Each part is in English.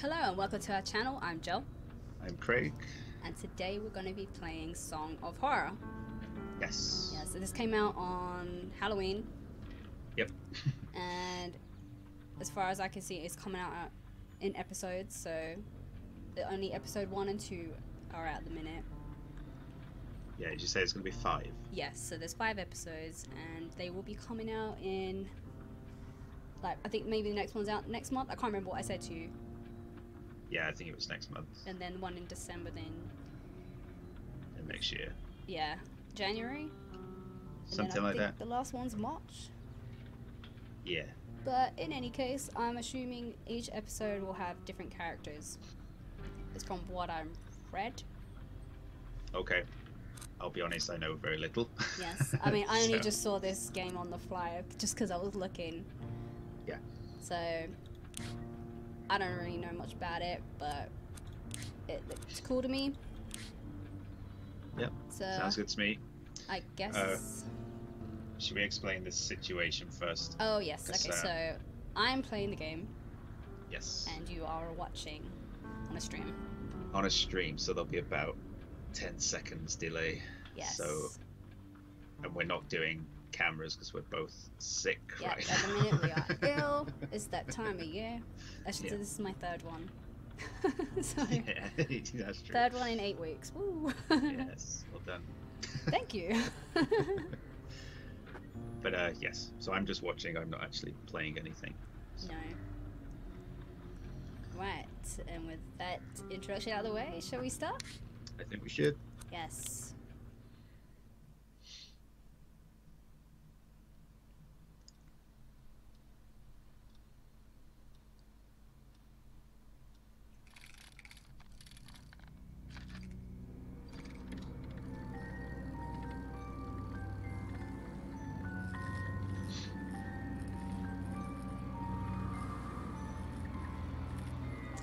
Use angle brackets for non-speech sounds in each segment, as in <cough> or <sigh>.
Hello and welcome to our channel. I'm Gel, I'm Craig. and today we're going to be playing Song of Horror. Yes. Yeah, so this came out on Halloween, Yep. <laughs> and as far as I can see, it's coming out uh, in episodes. So the only episode one and two are out at the minute. yeah, did you say it's going to be five? Yes, so there's five episodes, and they will be coming out in like I think maybe the next one's out next month. I can't remember what I said to you, Yeah, I think it was next month and then one in December. Then and next year. yeah, January. Something like that. The last one's March. Yeah. But in any case, I'm assuming each episode will have different characters. It's from what I've read. Okay. I'll be honest, I know very little. Yes. I mean, I <laughs> only So, just saw this game on the fly just because I was looking. Yeah. So, I don't really know much about it, but it looks cool to me. Yep, So, Sounds good to me. I guess. Uh, Should we explain this situation first? oh, yes. Okay, uh, so I'm playing the game Yes. and you are watching on a stream. On a stream, so there'll be about 10 seconds delay. Yes. So, and we're not doing cameras because we're both sick Yeah, right at the minute we are ill. It's that time of year. Actually, Yeah. this is my third one. <laughs> so, <laughs> yeah, <laughs> that's true. third one in eight weeks. Woo! yes, well done. Thank you. But uh, yes, so I'm just watching. I'm not actually playing anything. no. Right, and with that introduction out of the way, shall we start? I think we should. Yes.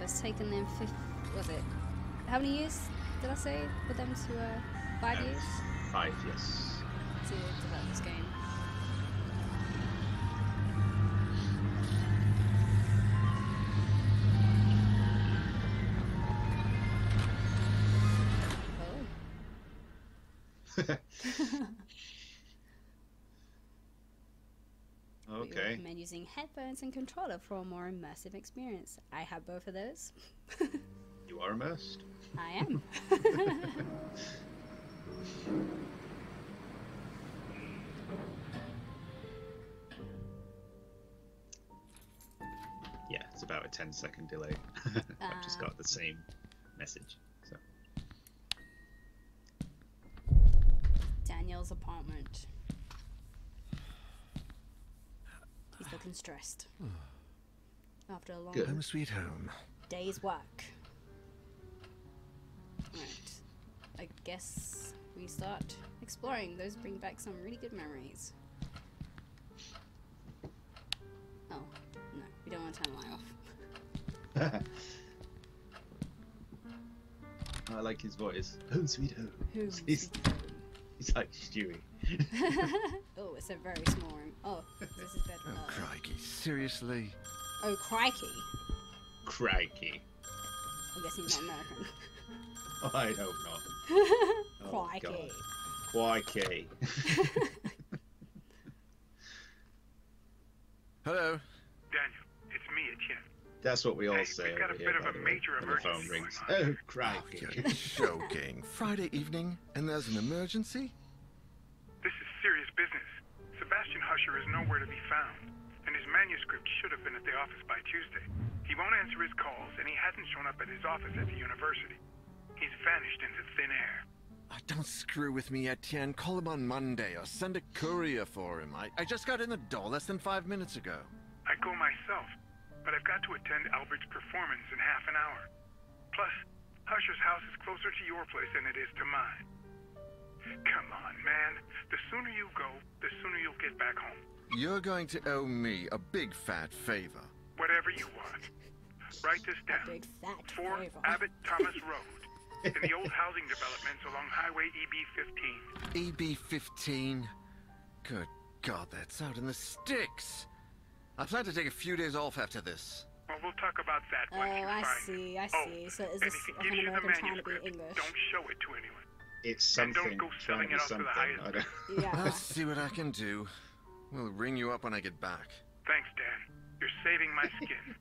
It's taken them fifth. Was it? How many years did I say for them to? Uh, five Uh, years Five, yes. to develop this game. Using headphones and controller for a more immersive experience. I have both of those. You are immersed. I am. <laughs> Yeah, it's about a 10 second delay. <laughs> I've just Ah. got the same message. So Daniel's apartment. He's looking stressed. After a long Good. Home sweet home. day's work. Right. I guess we start exploring. Those bring back some really good memories. Oh, no, we don't want to turn the light off. <laughs> I like his voice. Home sweet home. Who's He's, he's like Stewie. <laughs> <laughs> Oh, it's a very small room. Oh, this is better. Oh, crikey. Seriously? oh, crikey. Crikey. I guess he's not American. <laughs> I hope not. <laughs> Oh, crikey. Crikey. <laughs> Hello? Daniel, it's me, Etienne. That's what we all Hey, say we've got a here, bit of a major when the phone emergency rings. going on Oh, here. Oh, crikey. you're joking. Friday evening, and there's an emergency? To be found, and his manuscript should have been at the office by Tuesday. He won't answer his calls, and he hasn't shown up at his office at the university. He's vanished into thin air. Oh, don't screw with me, Etienne. Call him on Monday or send a courier for him. I, I just got in the door less than five minutes ago. I go myself, but I've got to attend Albert's performance in half an hour. Plus, Husher's house is closer to your place than it is to mine. Come on, man. The sooner you go, the sooner you'll get back home. You're going to owe me a big fat favor. Whatever you want. Write this A down. big fat 4 favor. Abbott <laughs> Thomas Road. in the old housing developments along Highway EB 15. EB 15? Good God, that's out in the sticks. I plan to take a few days off after this. Well, we'll talk about that Oh, once you oh, I find see, I Oh, see. So is and this if he gives an you the American trying to be English? don't show it to anyone. It's And don't something. go selling it off to the something. highest I don't- Yeah. Let's see what I can do. We'll ring you up when I get back. Thanks, Dan. You're saving my skin.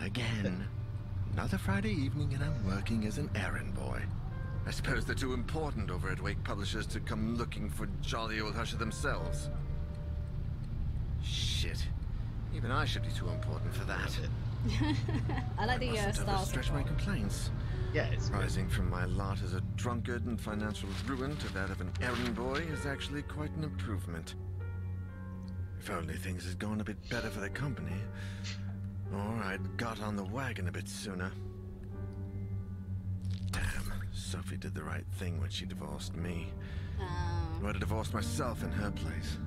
<laughs> Again. Another Friday evening and I'm working as an errand boy. I suppose they're too important over at Wake Publishers to come looking for jolly old Husher themselves. Shit. Even I should be too important for that. <laughs> I like the uh, Mustn't style. so my complaints. Yeah, it's good. Rising from my lot as a drunkard and financial ruin to that of an errand boy is actually quite an improvement. If only things had gone a bit better for the company, or I'd got on the wagon a bit sooner. Damn, Sophie did the right thing when she divorced me. Um, I would have divorced myself in her place.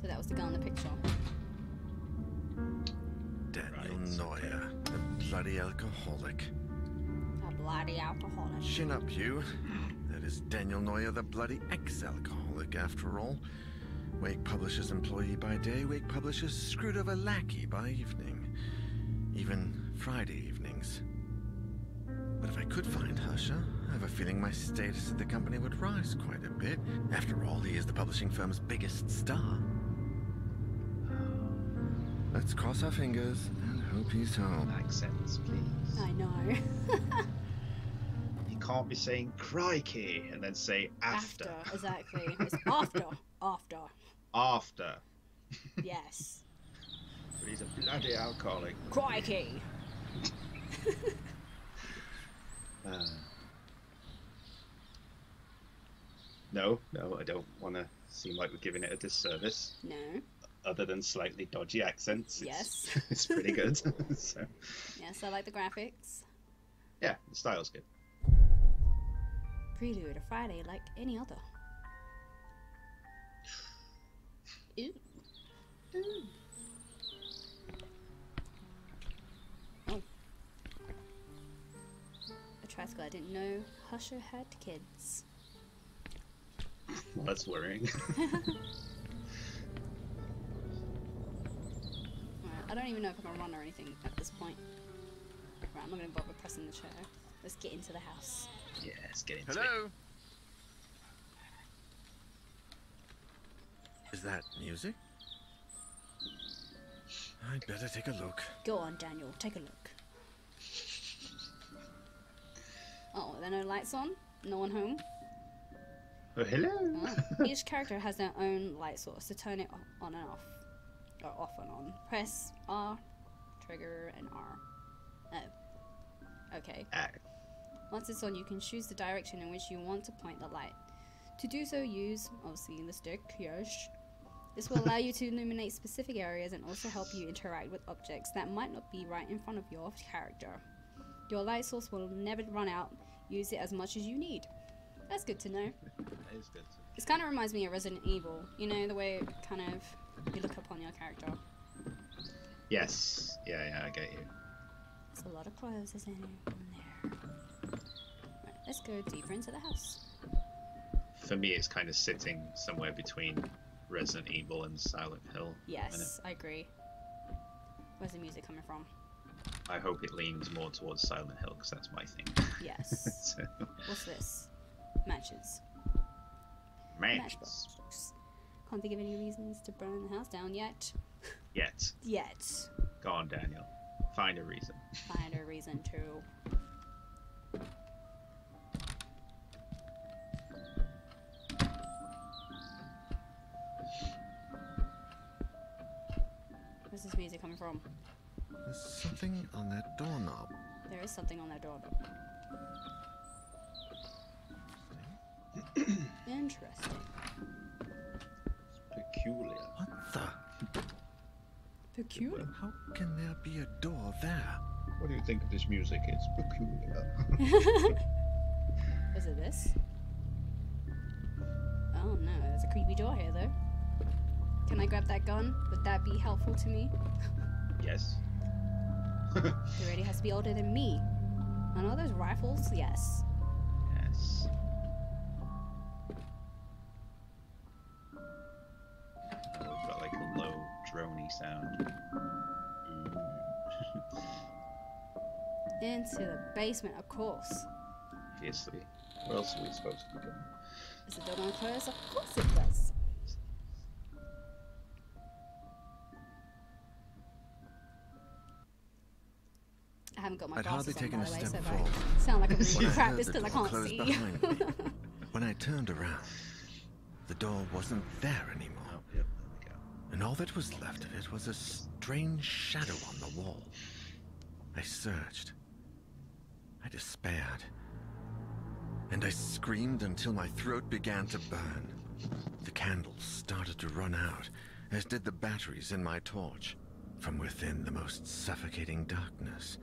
so that was the guy in the picture. Daniel Right. Noyer, the bloody alcoholic. A bloody alcoholic. Chin up, you. That is Daniel Noyer, the bloody ex-alcoholic, after all. Wake Publishers employee by day, Wake Publishers screwed over lackey by evening. Even Friday evenings. But if I could find Husher, I have a feeling my status at the company would rise quite a bit. After all, he is the publishing firm's biggest star. Let's cross our fingers and hope he's home. Accents, please. I know. <laughs> Can't be saying crikey and then say after. after, exactly. It's after, after. After. Yes. <laughs> But he's a bloody alcoholic. Crikey. <laughs> Uh, no, no, I don't want to seem like we're giving it a disservice. No. Other than slightly dodgy accents, it's, Yes. <laughs> it's pretty good. so, Yes, I like the graphics. yeah, the style's good. Prelude, a Friday like any other. Ooh. Ooh. Oh. A tricycle. I didn't know Husher had kids. Well, <laughs> that's worrying. <laughs> <laughs> I don't even know if I'm gonna run or anything at this point. Right, I'm not gonna bother pressing the chair. Let's get into the house. Yeah, let's get into it. Hello? Is that music? I'd better take a look. Go on, Daniel, take a look. Oh, there are no lights on? No one home? Oh, hello. Oh. <laughs> Each character has their own light source to turn it on and off. Or off and on. Press R, trigger, and R. Oh. Okay. Ah, Once it's on, you can choose the direction in which you want to point the light. To do so, use, obviously, the stick, yes. This will allow you to illuminate specific areas and also help you interact with objects that might not be right in front of your character. Your light source will never run out. Use it as much as you need. That's good to know. that is good. This kind of reminds me of Resident Evil. You know, the way it kind of you look upon your character. Yes. Yeah, yeah, I get you. There's a lot of clothes, isn't there? In there? Right, let's go deeper into the house. For me, it's kind of sitting somewhere between Resident Evil and Silent Hill. Yes, I agree. Where's the music coming from? I hope it leans more towards Silent Hill because that's my thing. Yes. <laughs> so, What's this? Matches. matches. Matchbox. Can't think of any reasons to burn the house down yet. <laughs> Yet. Yet. Go on, Daniel. Find a reason. Find a reason to. From? There's something on that doorknob. There is something on that door. <clears throat> Interesting. Peculiar. What the? Peculiar. How can there be a door there? What do you think of this music? It's peculiar. <laughs> Is it this? Oh no, there's a creepy door here though. Can I grab that gun? Would that be helpful to me? Yes. <laughs> the radio has to be older than me. On all those rifles, yes. Yes. We've got like a low droney sound. Mm. <laughs> Into the basement, of course. Obviously. Where else are we supposed to be going? a the door want to close? Of course it does. Haven't got my I'd hardly glasses on, taken by a the way, step so forward. I sound like I'm When really I crap, heard because I can't see. me, <laughs> when I turned around, the door wasn't there anymore. Oh, yep, there we go. and all that was left of it was a strange shadow on the wall. I searched. I despaired. And I screamed until my throat began to burn. The candles started to run out, as did the batteries in my torch. From within the most suffocating darkness,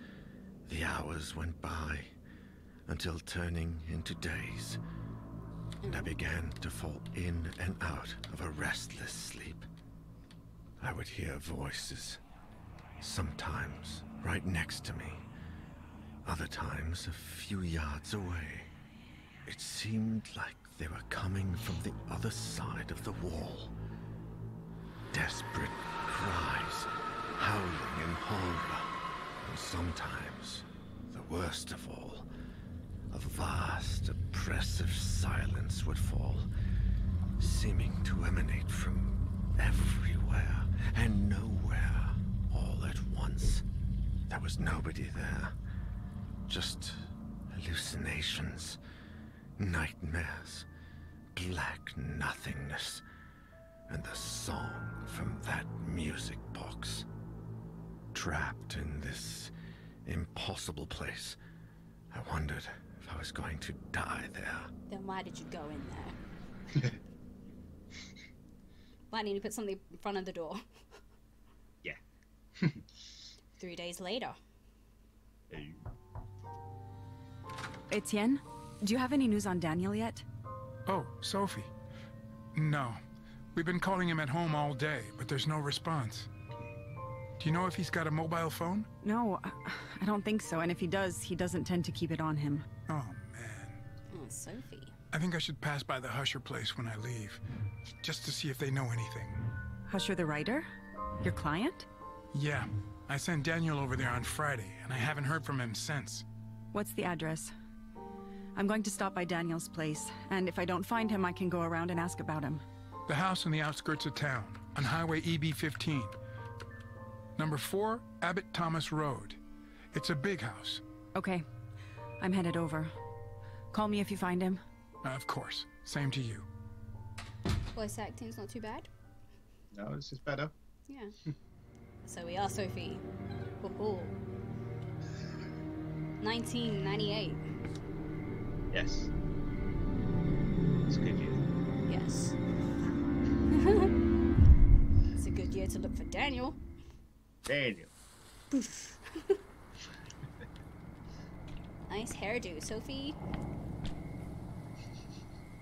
the hours went by, until turning into days, and I began to fall in and out of a restless sleep. I would hear voices, sometimes right next to me, other times a few yards away. It seemed like they were coming from the other side of the wall. Desperate cries, howling in horror, sometimes, the worst of all, a vast, oppressive silence would fall, seeming to emanate from everywhere and nowhere all at once. There was nobody there, just hallucinations, nightmares, black nothingness, and the song from that music box. Trapped in this impossible place, I wondered if I was going to die there. then why did you go in there? <laughs> why didn't you put something in front of the door? Yeah. <laughs> Three days later. Hey. Etienne, do you have any news on Daniel yet? Oh, Sophie. No. We've been calling him at home all day, but there's no response. Do you know if he's got a mobile phone? No, I, I don't think so. And if he does, he doesn't tend to keep it on him. Oh, man. Oh, Sophie. I think I should pass by the Husher place when I leave, just to see if they know anything. Husher the writer? Your client? Yeah, I sent Daniel over there on Friday, and I haven't heard from him since. What's the address? I'm going to stop by Daniel's place, and if I don't find him, I can go around and ask about him. The house on the outskirts of town, on Highway EB 15. Number 4, Abbott Thomas Road. It's a big house. Okay, I'm headed over. Call me if you find him. Uh, of course. Same to you. Voice acting's not too bad. No, this is better. Yeah. <laughs> so we are Sophie. Woohoo. 1998. Yes. It's a good year. Yes. <laughs> it's a good year to look for Daniel. Daniel. <laughs> Nice hairdo, Sophie.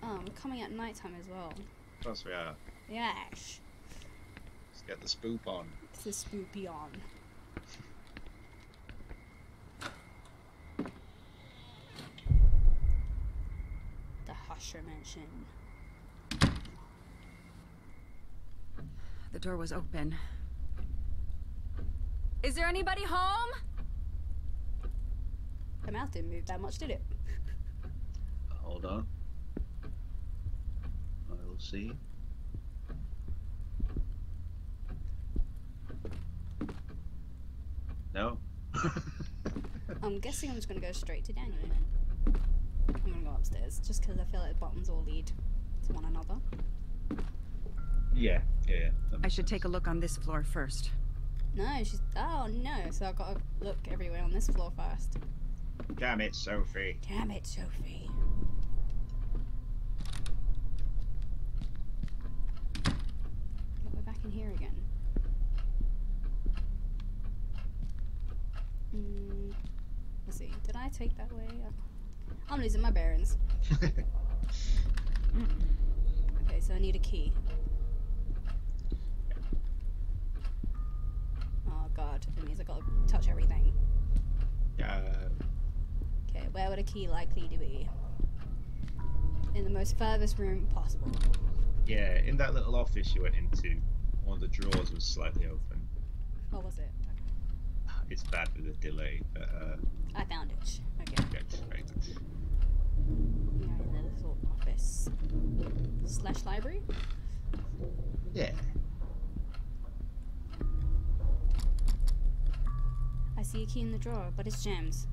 Um, coming at nighttime as well. Plus we are. Yes. Let's get the spoop on. It's a spoopy on. The Husher Mansion. The door was open. Is there anybody home? The mouth didn't move that much, did it? <laughs> Hold on. I will see. No. <laughs> I'm guessing I'm just gonna go straight to Daniel. I'm gonna go upstairs just because I feel like the buttons all lead to one another. yeah, yeah, yeah. I makes should take a look on this floor first. No, she's. Oh no! So I've got to look everywhere on this floor first. Damn it, Sophie. Damn it, Sophie. But we're back in here again. Mm, let's see. Did I take that way? I'm losing my bearings. <laughs> Okay, so I need a key. Oh it means I gotta touch everything. Yeah. Okay, where would a key likely to be? In the most furthest room possible. Yeah, in that little office you went into, one of the drawers was slightly open. What was it? <sighs> it's bad with the delay, but uh, I found it. Okay. very good. We are in the little office slash library. Yeah. I see a key in the drawer, but it's gems.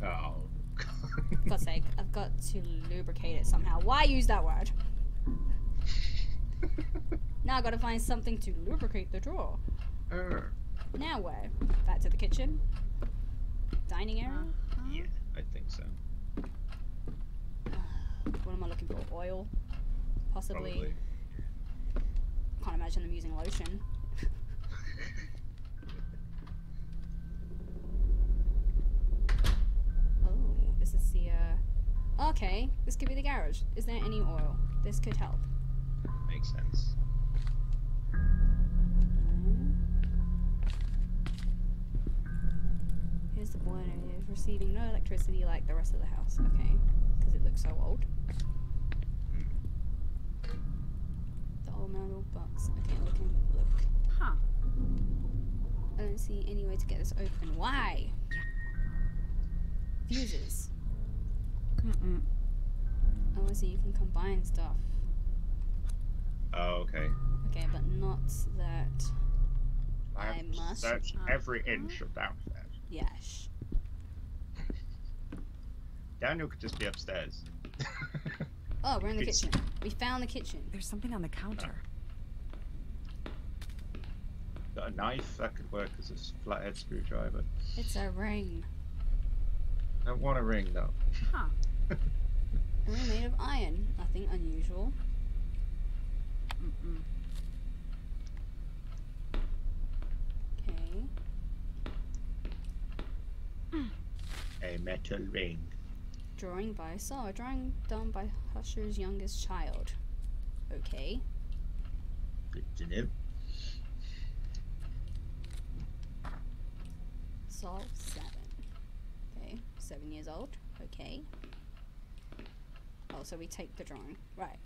Oh. For <laughs> God's sake, I've got to lubricate it somehow. Why use that word? <laughs> Now I've gotta find something to lubricate the drawer. Er, Now where? Back to the kitchen? Dining area? yeah, I think so. What am I looking for? Oil? Possibly. Probably. Can't imagine them using lotion. <laughs> is this the, uh... Okay, this could be the garage. Is there any oil? This could help. Makes sense. Here's the boiler. It's receiving no electricity like the rest of the house. Okay, because it looks so old. The old metal box. Okay, we can look. Huh. I don't see any way to get this open. Why? Fuses. Mm-mm. Oh, I see. You can combine stuff. Oh, okay. Okay, but not that. I, I to must- search uh, every inch of downstairs. Yash. Daniel could just be upstairs. Oh, we're in the It's- kitchen. We found the kitchen. There's something on the counter. Got a knife that could work as a flathead screwdriver. It's a ring. I want a ring though. Huh. Ring made of iron. Nothing unusual. Okay. A metal ring. Drawing by Saul. A drawing done by Husher's youngest child. Okay. Good to know. Saul seven. Okay. Seven years old. Okay. Oh, so we take the drawing. Right.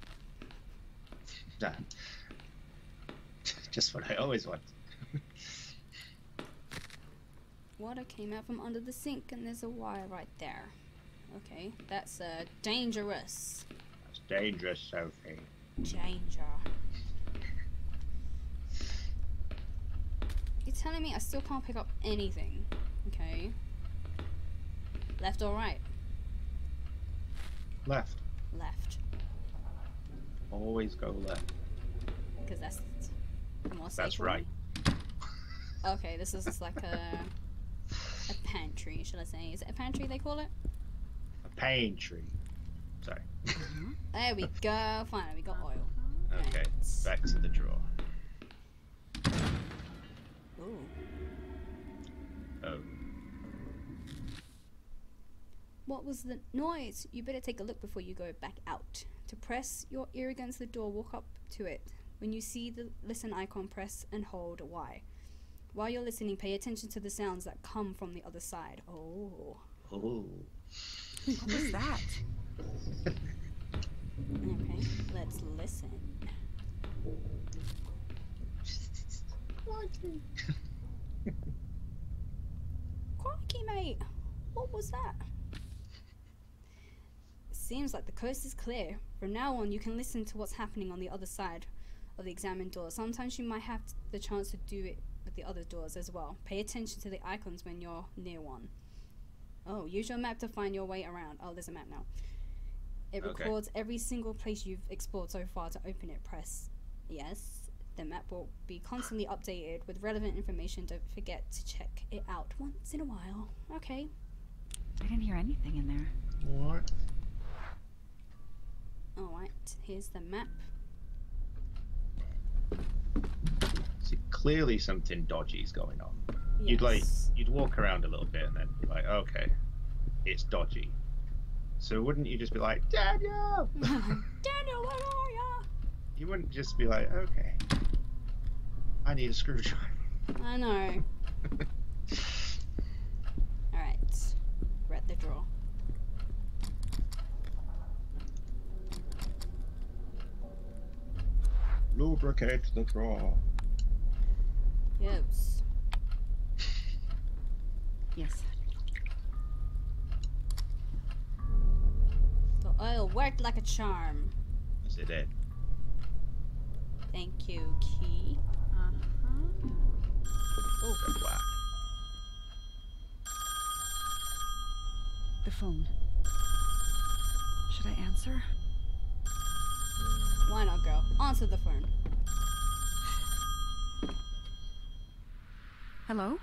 Nah. Just what I always want. Water came out from under the sink and there's a wire right there. Okay. That's uh, dangerous. That's dangerous, Sophie. Danger. You're telling me I still can't pick up anything. Okay. Left or right? Left. Left. Always go left. Because that's the more safe That's right. Okay, this is like a a pantry, should I say? Is it a pantry they call it? A pain tree. Sorry. Mm-hmm. There we go. Finally, we got oil. <laughs> Okay. Back to the drawer. What was the noise? You better take a look before you go back out. To press your ear against the door, walk up to it. When you see the listen icon, press and hold Y. While you're listening, pay attention to the sounds that come from the other side. Oh. Oh. What was <laughs> that? Okay, let's listen. Crikey, mate! What was that? Seems like the coast is clear. From now on, you can listen to what's happening on the other side of the examined door. Sometimes you might have the chance to do it with the other doors as well. Pay attention to the icons when you're near one. Oh, use your map to find your way around. Oh, there's a map now. It Okay. records every single place you've explored so far. To open it, press yes. The map will be constantly updated with relevant information. Don't forget to check it out once in a while. Okay. I didn't hear anything in there. What? Alright, here's the map. See, clearly something dodgy's going on. You'd like you'd walk around a little bit and then be like, okay, it's dodgy. So wouldn't you just be like, Daniel? <laughs> Daniel, where are ya? You wouldn't just be like, okay, I need a screwdriver. I know. <laughs> Alright. We're at the drawer. Lubricate the drawer. Yes. Yes. The oil worked like a charm. Is it it? Thank you, Key. Uh-huh. Oh, Good whack. The phone. Should I answer? Why not, girl? Answer the phone. Hello?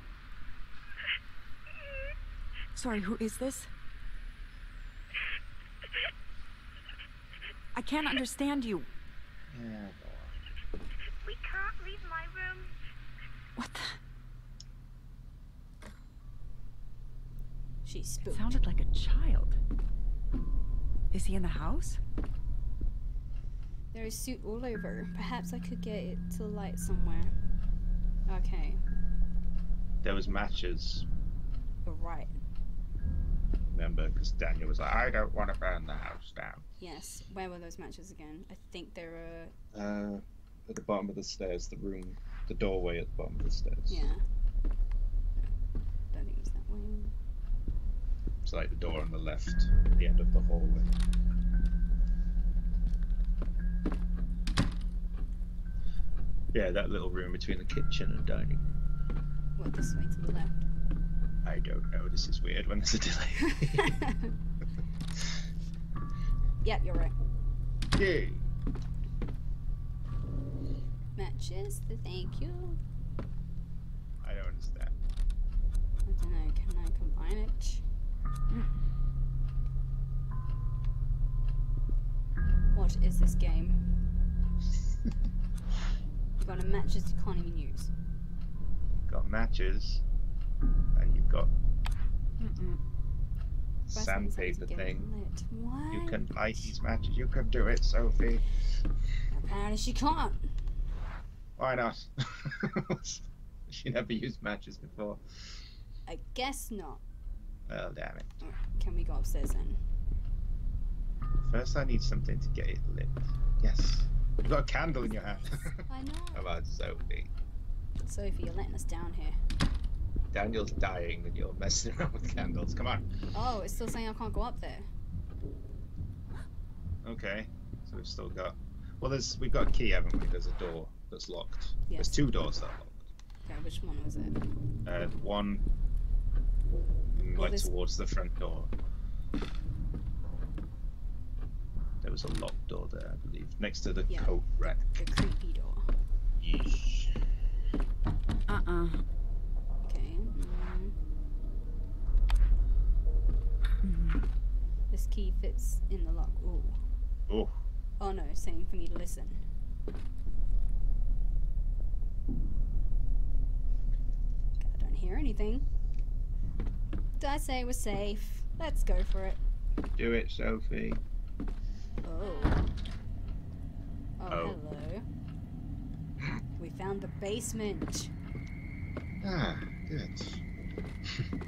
Sorry, who is this? I can't understand you. Yeah, go on. We can't leave my room. What the? She It sounded like a child. Is he in the house? There is soot all over. Perhaps I could get it to light somewhere. Okay, There was matches, you're right. remember? Because Daniel was like, I don't want to burn the house down. Yes. Where were those matches again? I think they were. Uh, at the bottom of the stairs, the room, the doorway at the bottom of the stairs. Yeah. Don't think it was that way. It's like the door on the left, at the end of the hallway. Yeah, that little room between the kitchen and dining. What, this way to the left? I don't know. This is weird when there's a delay. <laughs> yep, you're right. Yay! Matches, the thank you. I don't understand. I don't know, can I combine it? What is this game? You got a matches you can't even use. got matches, and you've got on something sandpaper to get it thing. What? You can light these matches. You can do it, Sophie. Apparently she can't. Why not? <laughs> she never used matches before. I guess not. Well, damn it. Can we go upstairs then? First, I need something to get it lit. Yes. You've got a candle in your hand. <laughs> I know. How about Sophie? Sophie, you're letting us down here. Daniel's dying and you're messing around with candles. Come on. Oh, it's still saying I can't go up there. Okay. So we've still got. Well, there's we've got a key, haven't we? There's a door that's locked. Yes. There's two doors that are locked. Okay, which one was it? Uh, one Well, like there's- towards the front door. Was a locked door there, I believe, next to the Yeah. coat rack. The creepy door. Yeesh. Uh-uh. Okay. mm, this key fits in the lock. Ooh. Oh, Oh no, it's saying for me to listen. I don't hear anything. Did I say was safe? Let's go for it. do it, Sophie. Oh. Oh, Oh. hello. We found the basement. Ah, good. <laughs>